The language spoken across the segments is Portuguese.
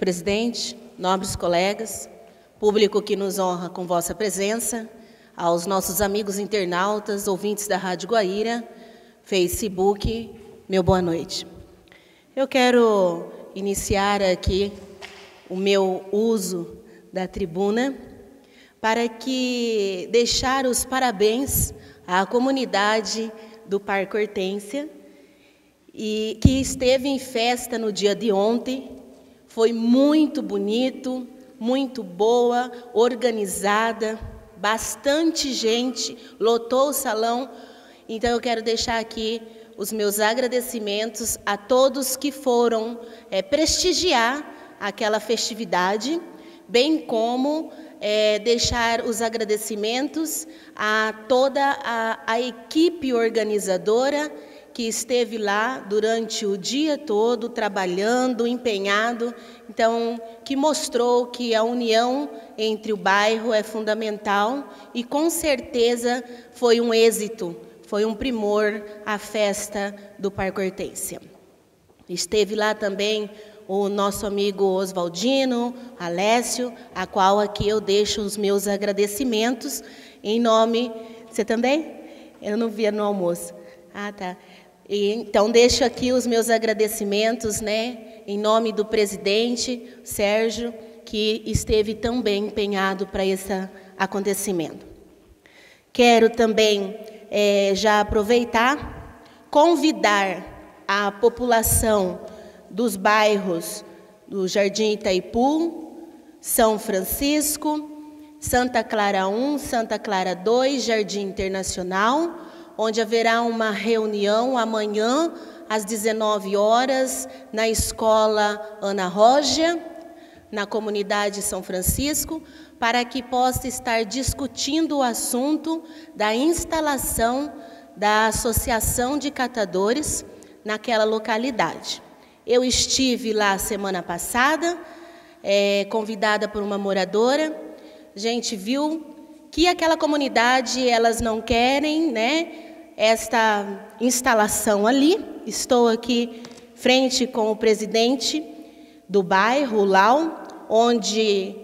presidente, nobres colegas, público que nos honra com vossa presença, aos nossos amigos internautas, ouvintes da Rádio Guaíra, Facebook, meu boa noite. Eu quero iniciar aqui o meu uso da tribuna para que deixar os parabéns à comunidade do Parque Hortência e que esteve em festa no dia de ontem. Foi muito bonito, muito boa, organizada, bastante gente, lotou o salão. Então eu quero deixar aqui os meus agradecimentos a todos que foram é, prestigiar aquela festividade, bem como é, deixar os agradecimentos a toda a, a equipe organizadora que esteve lá durante o dia todo trabalhando, empenhado, então que mostrou que a união entre o bairro é fundamental e com certeza foi um êxito, foi um primor a festa do Parque Hortência. Esteve lá também o nosso amigo Oswaldino, Alessio, a qual aqui eu deixo os meus agradecimentos em nome. Você também? Eu não via no almoço. Ah, tá. E, então deixo aqui os meus agradecimentos, né, em nome do presidente Sérgio, que esteve tão bem empenhado para esse acontecimento. Quero também é, já aproveitar, convidar a população dos bairros do Jardim Itaipu, São Francisco, Santa Clara 1, Santa Clara 2, Jardim Internacional, onde haverá uma reunião amanhã às 19 horas na escola Ana Roja, na comunidade São Francisco, para que possa estar discutindo o assunto da instalação da Associação de Catadores naquela localidade. Eu estive lá semana passada, é, convidada por uma moradora. A gente viu que aquela comunidade elas não querem, né? Esta instalação ali. Estou aqui frente com o presidente do bairro, Lau, onde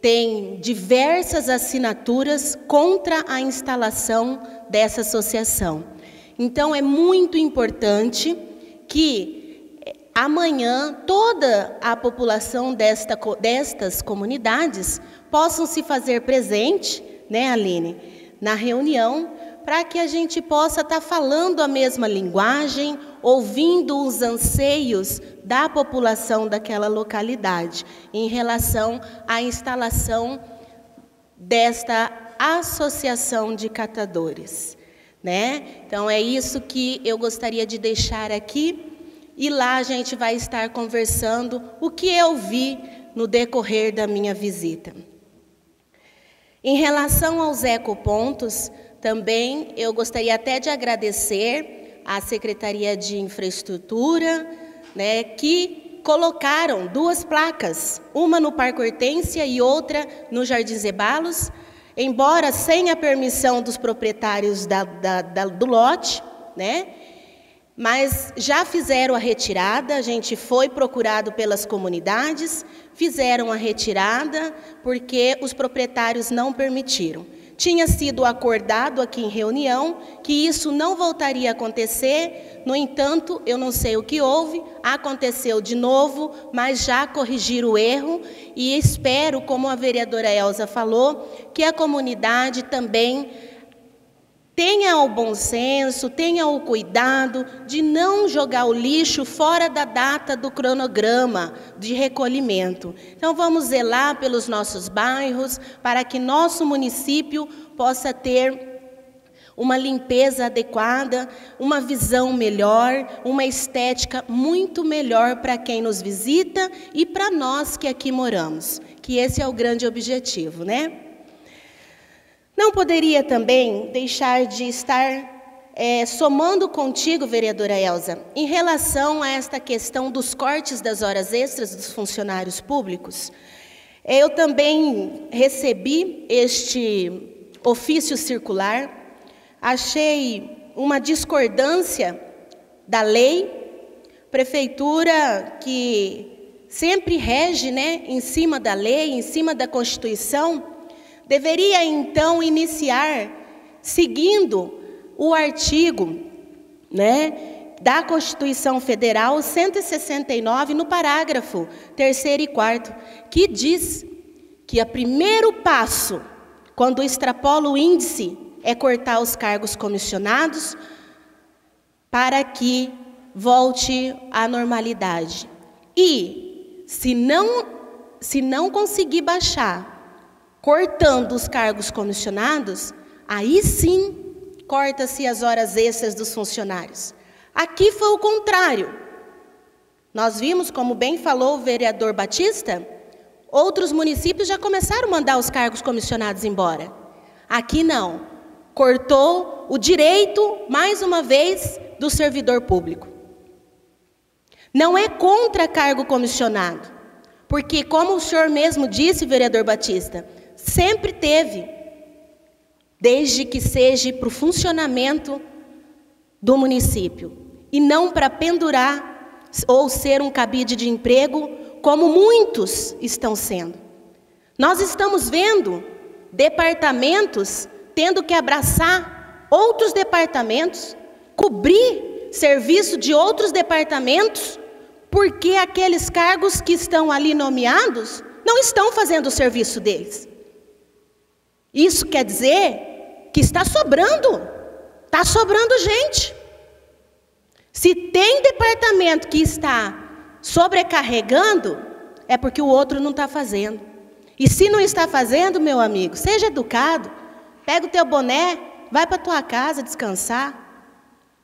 tem diversas assinaturas contra a instalação dessa associação. Então é muito importante que amanhã toda a população desta, destas comunidades possam se fazer presente, né, Aline, na reunião, para que a gente possa estar tá falando a mesma linguagem, ouvindo os anseios da população daquela localidade em relação à instalação desta associação de catadores, né? Então é isso que eu gostaria de deixar aqui e lá a gente vai estar conversando o que eu vi no decorrer da minha visita. Em relação aos ecopontos, também eu gostaria até de agradecer à Secretaria de Infraestrutura, né, que colocaram duas placas, uma no Parque Hortência e outra no Jardim Zebalos, embora sem a permissão dos proprietários da, da, da, do lote, né? Mas já fizeram a retirada, a gente foi procurado pelas comunidades, fizeram a retirada porque os proprietários não permitiram. Tinha sido acordado aqui em reunião que isso não voltaria a acontecer, no entanto, eu não sei o que houve, aconteceu de novo, mas já corrigiram o erro. E espero, como a vereadora Elza falou, que a comunidade também Tenha o bom senso, tenha o cuidado de não jogar o lixo fora da data do cronograma de recolhimento. Então, vamos zelar pelos nossos bairros para que nosso município possa ter uma limpeza adequada, uma visão melhor, uma estética muito melhor para quem nos visita e para nós que aqui moramos, que esse é o grande objetivo, né? Não poderia também deixar de estar é, somando contigo, vereadora Elza, em relação a esta questão dos cortes das horas extras dos funcionários públicos. Eu também recebi este ofício circular, achei uma discordância da lei, prefeitura que sempre rege, né, em cima da lei, em cima da Constituição, deveria então iniciar seguindo o artigo, né, da Constituição Federal 169 no parágrafo 3 e 4, que diz que o primeiro passo quando extrapola o índice é cortar os cargos comissionados para que volte à normalidade. E se não se não conseguir baixar cortando os cargos comissionados, aí sim corta-se as horas extras dos funcionários. Aqui foi o contrário. Nós vimos, como bem falou o vereador Batista, outros municípios já começaram a mandar os cargos comissionados embora. Aqui não. Cortou o direito, mais uma vez, do servidor público. Não é contra cargo comissionado, porque, como o senhor mesmo disse, vereador Batista, Sempre teve, desde que seja para o funcionamento do município e não para pendurar ou ser um cabide de emprego, como muitos estão sendo. Nós estamos vendo departamentos tendo que abraçar outros departamentos, cobrir serviço de outros departamentos, porque aqueles cargos que estão ali nomeados não estão fazendo o serviço deles. Isso quer dizer que está sobrando, está sobrando gente. Se tem departamento que está sobrecarregando, é porque o outro não está fazendo. E se não está fazendo, meu amigo, seja educado, pega o teu boné, vai para a tua casa descansar.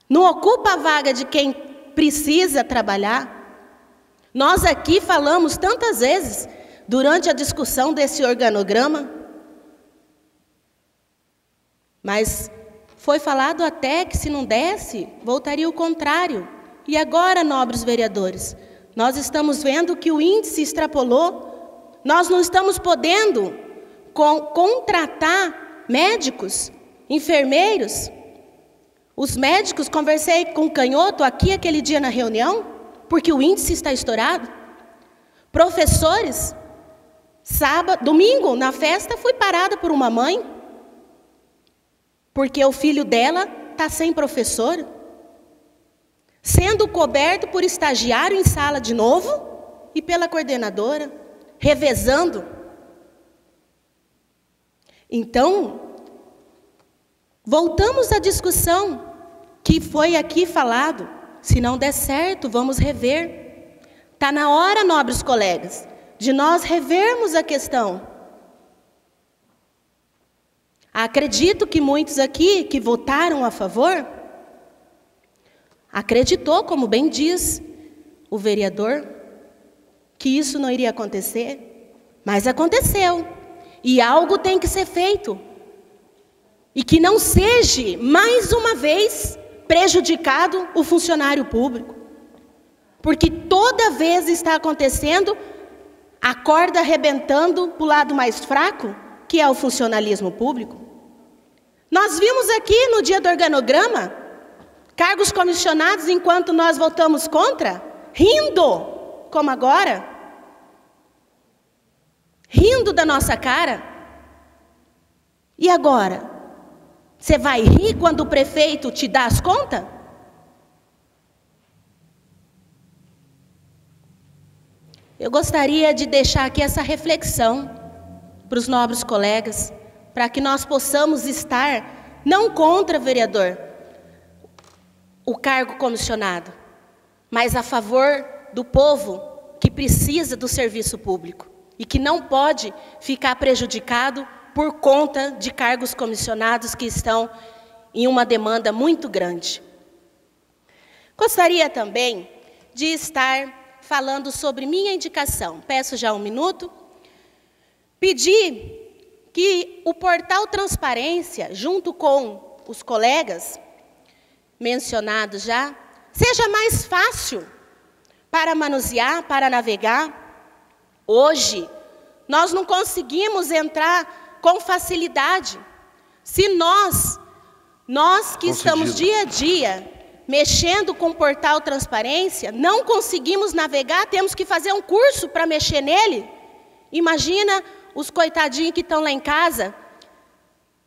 Não ocupa a vaga de quem precisa trabalhar. Nós aqui falamos tantas vezes durante a discussão desse organograma mas foi falado até que, se não desse, voltaria o contrário. E agora, nobres vereadores, nós estamos vendo que o índice extrapolou, nós não estamos podendo contratar médicos, enfermeiros. Os médicos, conversei com o canhoto aqui aquele dia na reunião, porque o índice está estourado. Professores, sábado, domingo, na festa, fui parada por uma mãe porque o filho dela está sem professor, sendo coberto por estagiário em sala de novo e pela coordenadora, revezando. Então, voltamos à discussão que foi aqui falado. Se não der certo, vamos rever. Está na hora, nobres colegas, de nós revermos a questão. Acredito que muitos aqui que votaram a favor acreditou, como bem diz o vereador, que isso não iria acontecer, mas aconteceu. E algo tem que ser feito. E que não seja mais uma vez prejudicado o funcionário público. Porque toda vez está acontecendo a corda arrebentando para o lado mais fraco, que é o funcionalismo público. Nós vimos aqui no dia do organograma cargos comissionados enquanto nós votamos contra, rindo, como agora, rindo da nossa cara. E agora? Você vai rir quando o prefeito te dá as contas? Eu gostaria de deixar aqui essa reflexão para os nobres colegas para que nós possamos estar não contra, vereador, o cargo comissionado, mas a favor do povo que precisa do serviço público e que não pode ficar prejudicado por conta de cargos comissionados que estão em uma demanda muito grande. Gostaria também de estar falando sobre minha indicação. Peço já um minuto. Pedir que o portal Transparência, junto com os colegas mencionados já, seja mais fácil para manusear, para navegar. Hoje, nós não conseguimos entrar com facilidade. Se nós, nós que estamos dia a dia mexendo com o portal transparência, não conseguimos navegar, temos que fazer um curso para mexer nele. Imagina os coitadinhos que estão lá em casa,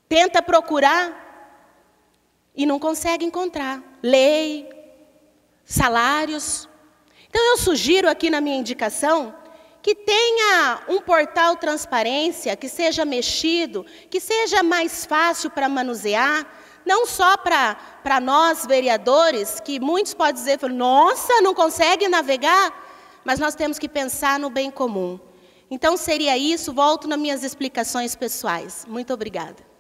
tenta procurar e não consegue encontrar. Lei, salários. Então eu sugiro aqui na minha indicação que tenha um portal transparência, que seja mexido, que seja mais fácil para manusear, não só para nós vereadores, que muitos podem dizer, nossa, não consegue navegar, mas nós temos que pensar no bem comum. Então seria isso, volto nas minhas explicações pessoais. Muito obrigada.